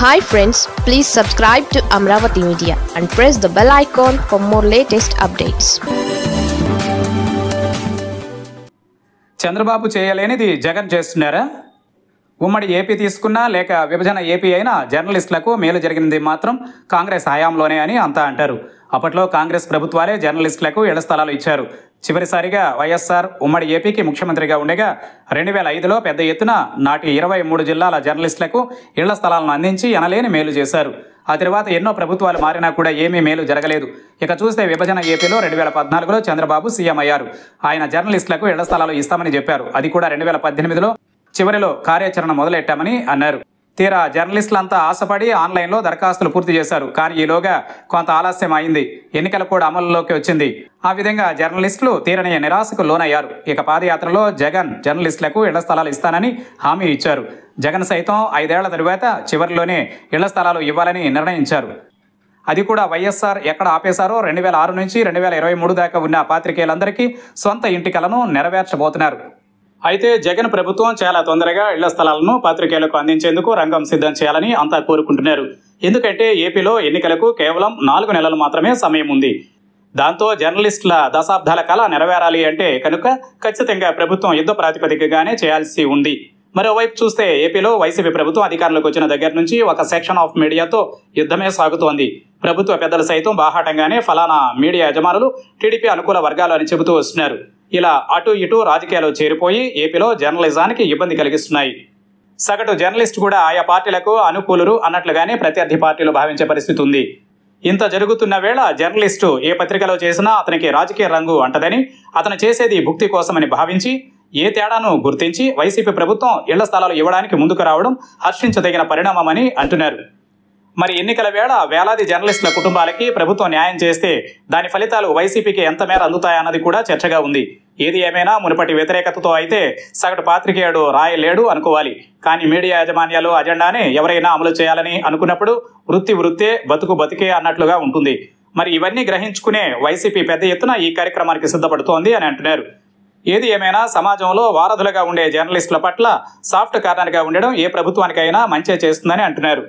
Hi friends please subscribe to Amaravati media and press the bell icon for more latest updates Chandrababu చేయలేనిది Jagan చేస్తున్నారా? ఉమ్మడి AP తీసుకున్నా లేక విభజన AP అయినా జర్నలిస్టులకు మేలు జరిగినది మాత్రం కాంగ్రెస్ హయాంలోనే అని అంతా అంటారు. అప్పట్లో కాంగ్రెస్ ప్రభుత్వాలే జర్నలిస్టులకు ఇళ్ళ స్థలాలు ఇచ్చారు. చివరిసారిగా వైఎస్ఆర్ ఉమ్మడి ఏపీకి ముఖ్యమంత్రిగా ఉండగా రెండు వేల ఐదులో పెద్ద ఎత్తున నాటి ఇరవై మూడు జిల్లాల జర్నలిస్టులకు ఇళ్ళ స్థలాలను అందించి ఎనలేని మేలు చేశారు. ఆ తర్వాత ఎన్నో ప్రభుత్వాలు మారినా కూడా ఏమీ మేలు జరగలేదు. ఇక చూస్తే విభజన ఏపీలో రెండు వేల పద్నాలుగులో చంద్రబాబు సీఎం అయ్యారు. ఆయన జర్నలిస్టులకు ఇళ్ళ స్థలాలు ఇస్తామని చెప్పారు. అది కూడా రెండు వేల పద్దెనిమిదిలో చివరిలో కార్యాచరణ మొదలెట్టామని అన్నారు. తీరా జర్నలిస్టులంతా ఆశపడి ఆన్లైన్లో దరఖాస్తులు పూర్తి చేశారు. కానీ ఈలోగా కొంత ఆలస్యం అయింది. ఎన్నికలు కూడా అమలులోకి వచ్చింది. ఆ విధంగా జర్నలిస్టులు తీరని నిరాశకు లోనయ్యారు. ఇక పాదయాత్రలో జగన్ జర్నలిస్టులకు ఇళ్ళ స్థలాలు ఇస్తానని హామీ ఇచ్చారు. జగన్ సైతం ఐదేళ్ళ తరువాత చివరిలోనే ఇళ్ళ స్థలాలు ఇవ్వాలని నిర్ణయించారు. అది కూడా వైఎస్ఆర్ ఎక్కడ ఆపేశారో రెండు వేల ఆరు నుంచి రెండు వేల ఇరవై మూడు దాకా ఉన్న పాత్రికేయులందరికీ సొంత ఇంటి కలను నెరవేర్చబోతున్నారు. అయితే జగన్ ప్రభుత్వం చాలా తొందరగా ఇళ్ళ స్థలాలను పాత్రికేయులకు అందించేందుకు రంగం సిద్ధం చేయాలని అంతా కోరుకుంటున్నారు. ఎందుకంటే ఏపీలో ఎన్నికలకు కేవలం నాలుగు నెలలు మాత్రమే సమయం ఉంది. దాంతో జర్నలిస్టుల దశాబ్దాల కళ నెరవేరాలి అంటే కనుక ఖచ్చితంగా ప్రభుత్వం యుద్ధ ప్రాతిపదికగానే చేయాల్సి ఉంది. మరోవైపు చూస్తే ఏపీలో వైసీపీ ప్రభుత్వం అధికారంలోకి వచ్చిన దగ్గర నుంచి ఒక సెక్షన్ ఆఫ్ మీడియాతో యుద్ధమే సాగుతోంది. ప్రభుత్వ పెద్దలు సైతం బాహాటంగానే ఫలానా మీడియా యజమానులు టీడీపీ అనుకూల వర్గాలు అని చెబుతూ వస్తున్నారు. ఇలా అటు ఇటు రాజకీయాలు చేరిపోయి ఏపీలో జర్నలిజానికి ఇబ్బంది కలిగిస్తున్నాయి. సగటు జర్నలిస్ట్ కూడా ఆయా పార్టీలకు అనుకూలురు అన్నట్లుగానే ప్రత్యర్థి పార్టీలు భావించే పరిస్థితి ఉంది. ఇంత జరుగుతున్న వేళ జర్నలిస్టు ఏ పత్రికలో చేసినా అతనికి రాజకీయ రంగు అంటదని అతను చేసేది భుక్తి కోసమని భావించి ఏ తేడాను గుర్తించి వైసీపీ ప్రభుత్వం ఇళ్ళ స్థలాలు ఇవ్వడానికి ముందుకు రావడం హర్షించదగిన పరిణామమని అంటున్నారు. మరి ఎన్నికల వేళ వేలాది జర్నలిస్టుల కుటుంబాలకి ప్రభుత్వం న్యాయం చేస్తే దాని ఫలితాలు వైసీపీకి ఎంత మేర అందుతాయన్నది కూడా చర్చగా ఉంది. ఏది ఏమైనా మునుపటి వ్యతిరేకతతో అయితే సగటు పాత్రికేయుడు రాయలేడు అనుకోవాలి. కానీ మీడియా యాజమాన్యాలు అజెండానే ఎవరైనా అమలు చేయాలని అనుకున్నప్పుడు వృత్తి వృత్తే బతుకు బతికే అన్నట్లుగా ఉంటుంది. మరి ఇవన్నీ గ్రహించుకునే వైసీపీ పెద్ద ఎత్తున ఈ కార్యక్రమానికి సిద్ధపడుతోంది అని అంటున్నారు. ఏది ఏమైనా సమాజంలో వారధులుగా ఉండే జర్నలిస్టుల పట్ల సాఫ్ట్ కార్నర్గా ఉండడం ఏ ప్రభుత్వానికైనా మంచి చేస్తుందని అంటున్నారు.